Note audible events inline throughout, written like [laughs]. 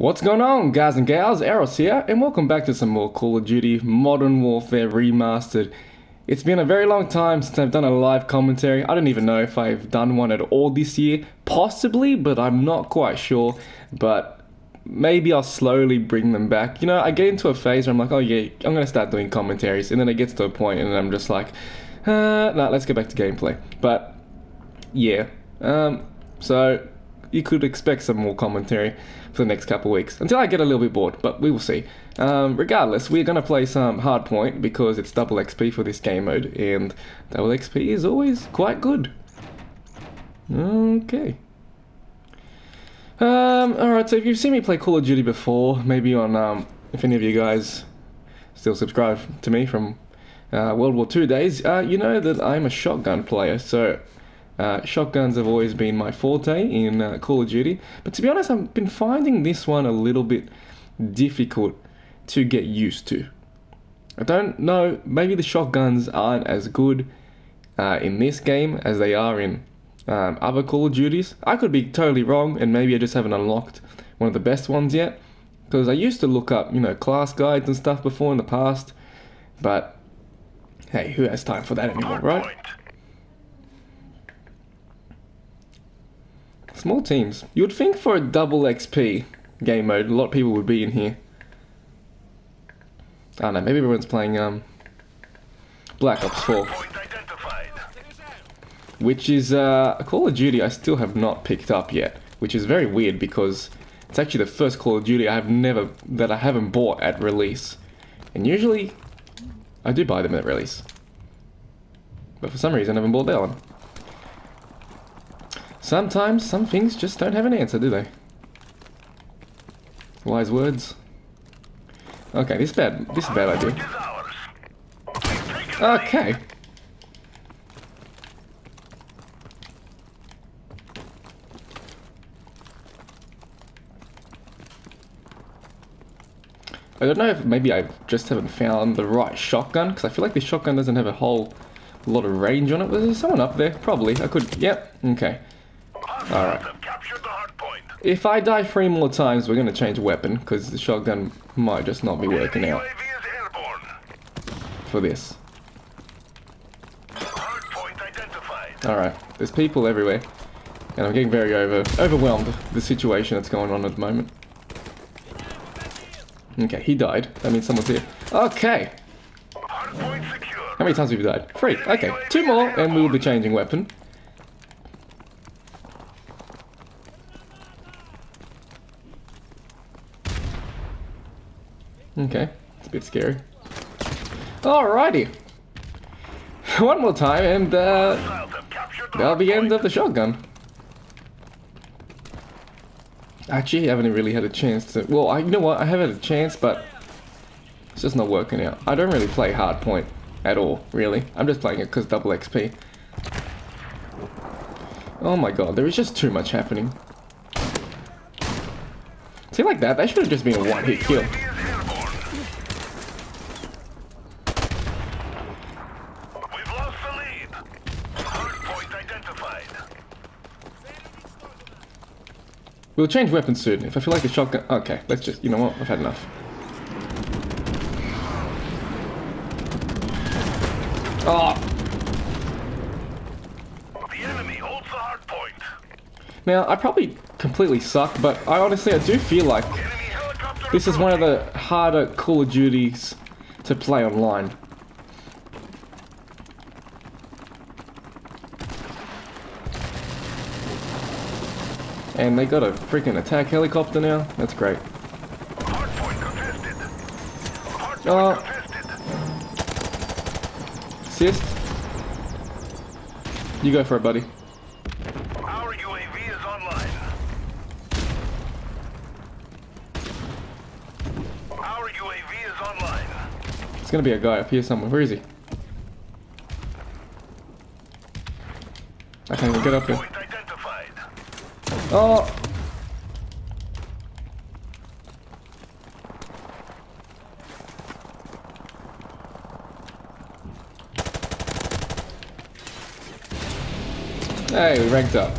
What's going on, guys and gals? Eros here, and welcome back to some more Call of Duty Modern Warfare Remastered. It's been a very long time since I've done a live commentary. I don't even know if I've done one at all this year. Possibly, but I'm not quite sure. But maybe I'll slowly bring them back. You know, I get into a phase where I'm like, oh yeah, I'm gonna start doing commentaries, and then it gets to a point, and I'm just like, uh, nah, let's get back to gameplay. But yeah, um, so you could expect some more commentary for the next couple weeks until I get a little bit bored, but we will see. Um, regardless, we're going to play some Hardpoint because it's double XP for this game mode, and double XP is always quite good. Okay. Um, alright, so if you've seen me play Call of Duty before, maybe on, um, if any of you guys still subscribe to me from uh, World War II days, uh, you know that I'm a shotgun player, so uh, shotguns have always been my forte in uh, Call of Duty, but to be honest, I've been finding this one a little bit difficult to get used to. I don't know, maybe the shotguns aren't as good uh, in this game as they are in um, other Call of Duties. I could be totally wrong, and maybe I just haven't unlocked one of the best ones yet. Because I used to look up, you know, class guides and stuff before in the past, but hey, who has time for that anymore, right? Small teams. You would think for a double XP game mode, a lot of people would be in here. I don't know, maybe everyone's playing um, Black Ops 4. Which is uh, a Call of Duty I still have not picked up yet. Which is very weird because it's actually the first Call of Duty I have never, that I haven't bought at release. And usually, I do buy them at release. But for some reason I haven't bought that one. Sometimes some things just don't have an answer, do they? Wise words. Okay, this is bad. This is a bad idea. Okay. I don't know if maybe I just haven't found the right shotgun, because I feel like this shotgun doesn't have a whole lot of range on it. Was there someone up there? Probably. I could... Yep. Okay. Alright. If I die three more times, we're going to change weapon, because the shotgun might just not be working out for this. Alright, there's people everywhere, and I'm getting very over overwhelmed the situation that's going on at the moment. Okay, he died. That means someone's here. Okay. How many times have you died? Three. Okay, two more, and we will be changing weapon. Okay, it's a bit scary. Alrighty. [laughs] One more time and uh, that'll be the end of the shotgun. Actually, I haven't really had a chance to... Well, I, you know what? I have had a chance, but it's just not working out. I don't really play hardpoint at all, really. I'm just playing it because double XP. Oh my god, there is just too much happening. See, like that? That should have just been a one-hit kill. We'll change weapons soon. If I feel like a shotgun... Okay, let's just... You know what? I've had enough. Oh! The enemy holds the hard point. Now, I probably completely suck, but I honestly, I do feel like this is one of the harder Call of Duties to play online. And they got a freaking attack helicopter now. That's great. Oh. oh. Assist. You go for it, buddy. Our UAV is online. Our UAV is online. There's gonna be a guy up here somewhere. Where is he? I can't even get up here. Oh! Hey, we ranked up.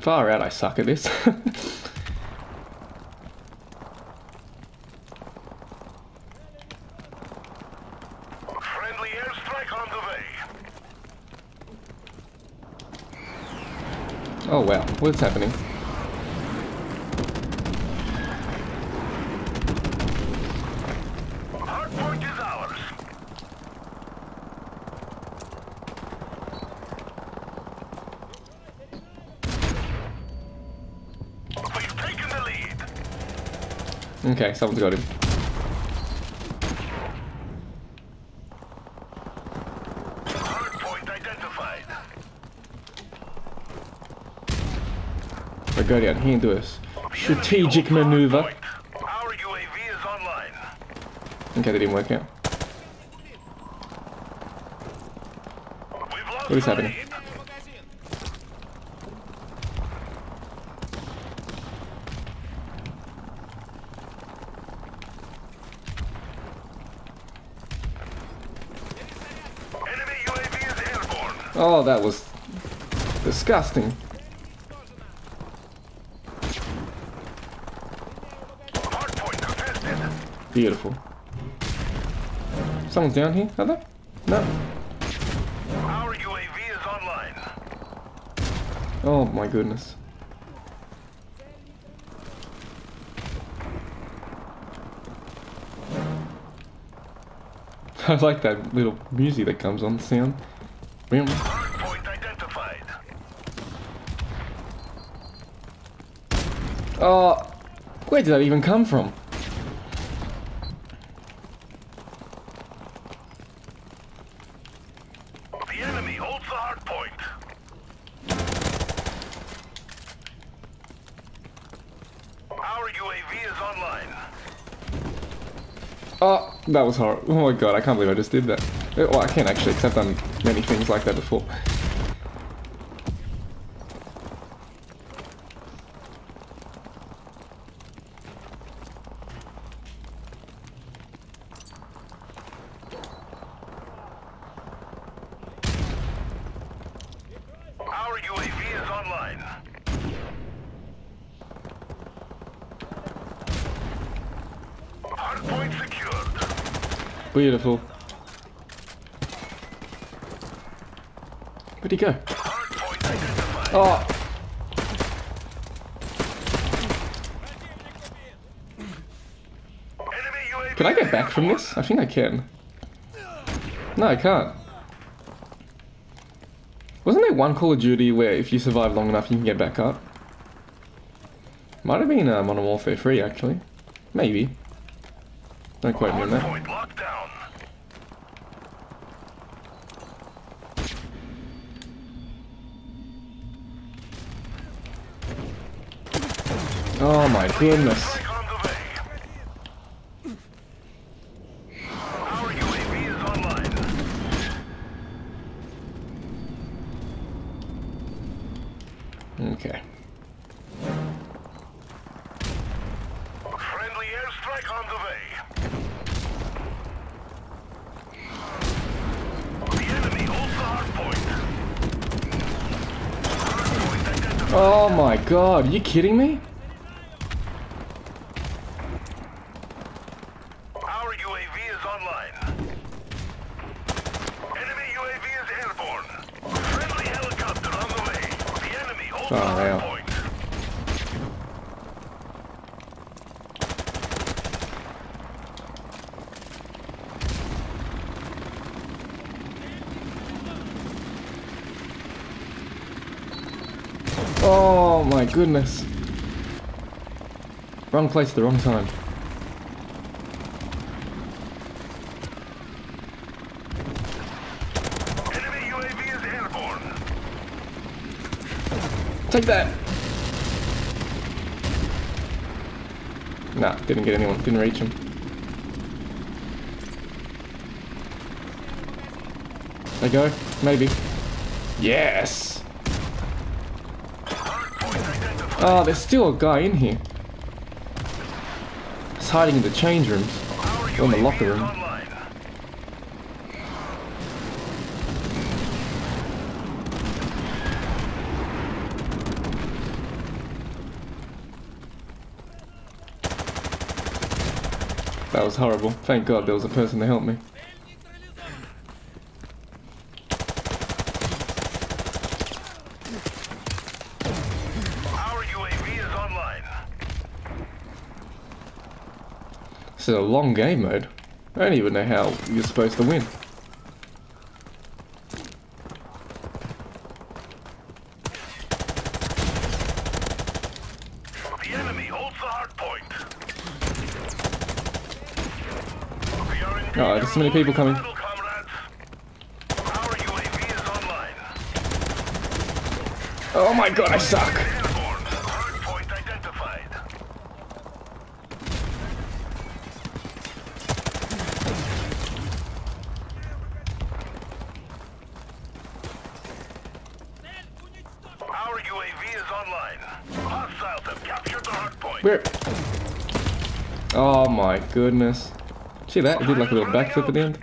Far out, I suck at this. [laughs] Friendly airstrike on the way. oh wow, what's happening? Hardpoint is ours. We've taken the lead. Okay, someone's got him. Hardpoint identified. Go down here and do a strategic maneuver. Our UAV is online. Okay, that didn't work out. What is happening? lead. Enemy UAV is airborne. Oh, that was disgusting. Hardpoint contested. Beautiful. Someone's down here, are they? No. Our UAV is online. Oh my goodness. [laughs] I like that little music that comes on the sound. Boom. Oh, where did that even come from? That was horrible. Oh my god, I can't believe I just did that. Uh, Well, I can't actually, because I've done many things like that before. Our UAV is online. Hardpoint secured. Beautiful. Where'd he go? Oh, can I get back from this? I think I can. No, I can't. Wasn't there one Call of Duty where if you survive long enough you can get back up? Might have been uh, Modern Warfare 3 actually. Maybe. Don't quote me on that. Hardpoint locked down. Oh my goodness. Strike on the way. Our UAV is online. Okay. Friendly airstrike on the way. The enemy holds the hardpoint. Hardpoint identified. Oh my god, are you kidding me? Our UAV is online. Enemy UAV is airborne. Friendly helicopter on the way. The enemy holds the Oh, yeah. hardpoint. Oh my goodness. Wrong place at the wrong time. Enemy UAV is airborne. Take that! Nah, didn't get anyone, didn't reach him. They go? Maybe. Yes! Oh, there's still a guy in here. He's hiding in the change rooms. Or in the locker room. That was horrible. Thank God there was a person to help me. This is a long game mode. I don't even know how you're supposed to win. The enemy holds the hard point. We are in Oh, there's so many people coming. battle, comrades. Our UAV is online. Oh my god, I suck! Airborne. Hard point identified. Our UAV is online. Hostiles have captured the hard point. Where? Oh my goodness. See that? It did like a little backflip at the end.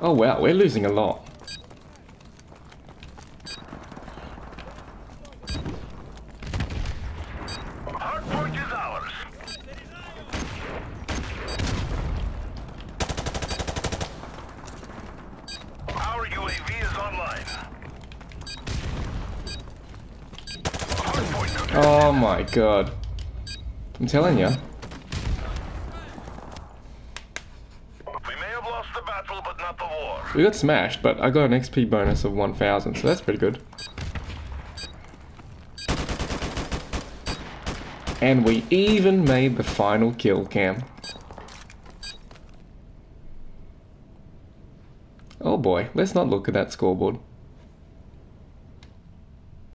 Oh wow, we're losing a lot. Hard point is ours. Our UAV is online. Hard point contested. Oh my god. I'm telling you. We may have lost the battle, but not the war. We got smashed, but I got an XP bonus of 1000, so that's pretty good. And we even made the final kill cam. Oh boy, let's not look at that scoreboard.